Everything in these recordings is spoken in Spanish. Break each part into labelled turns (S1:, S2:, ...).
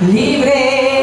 S1: Libre,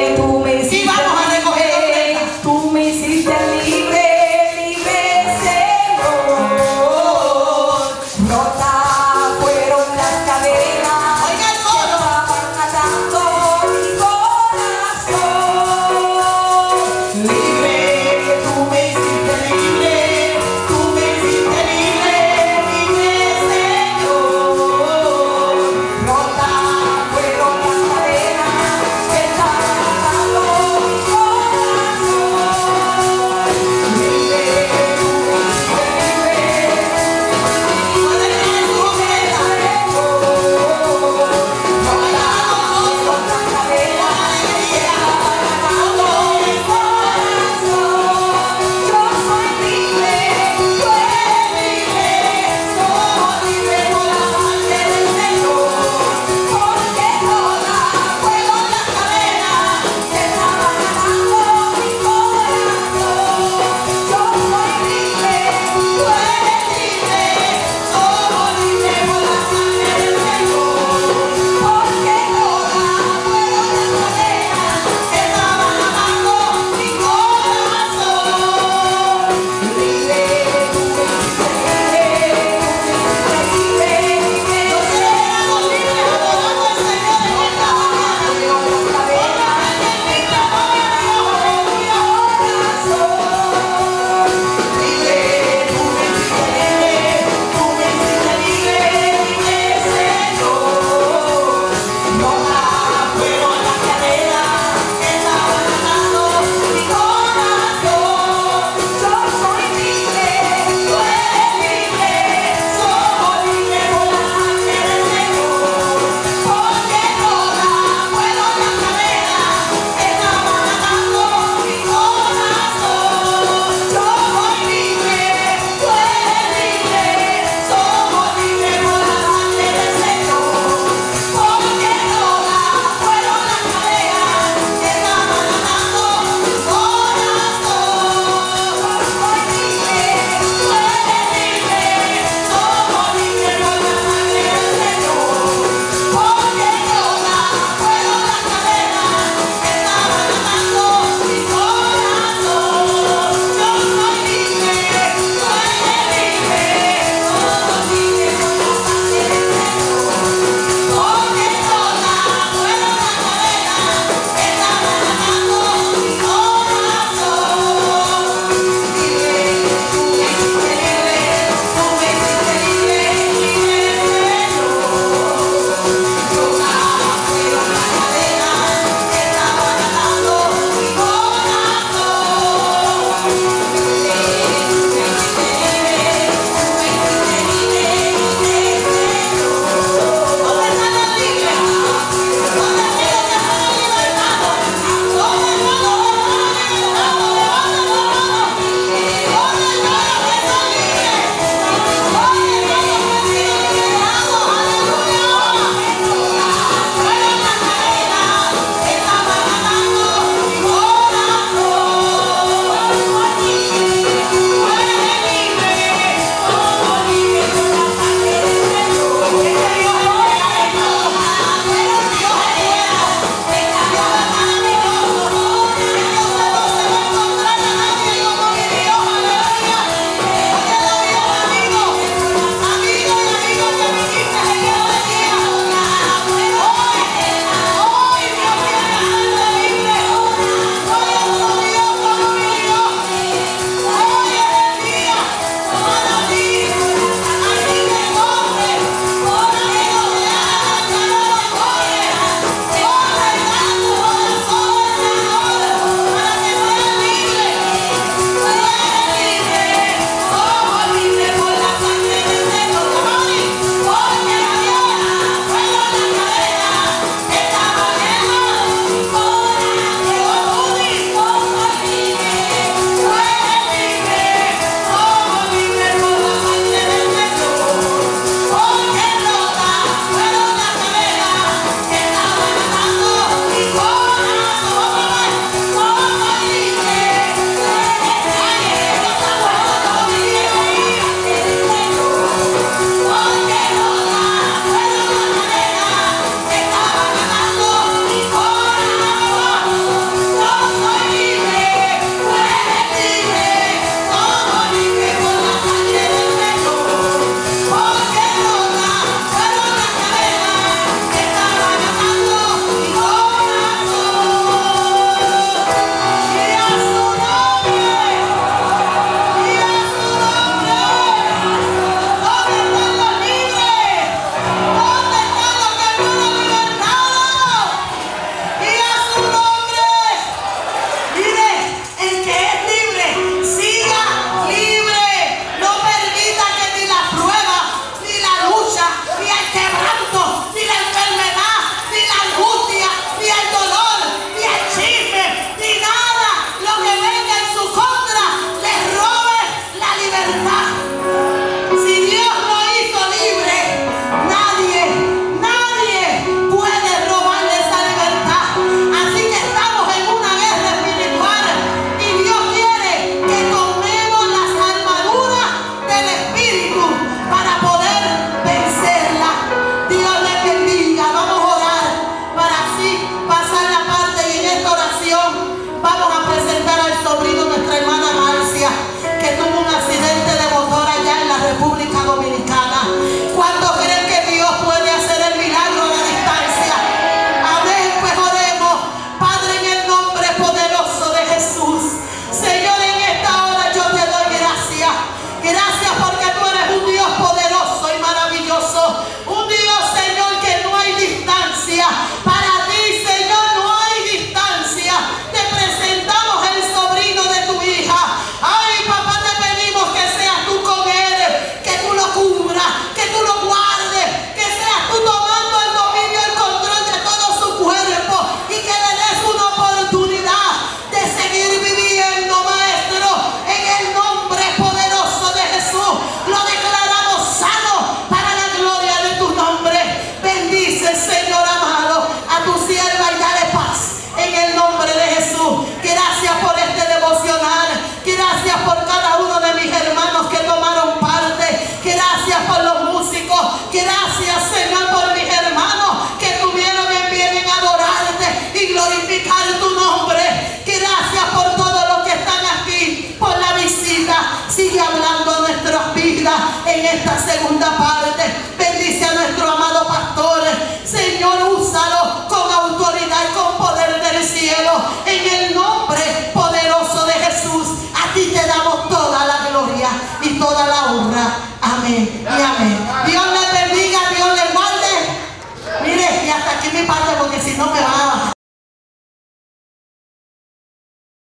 S2: não God.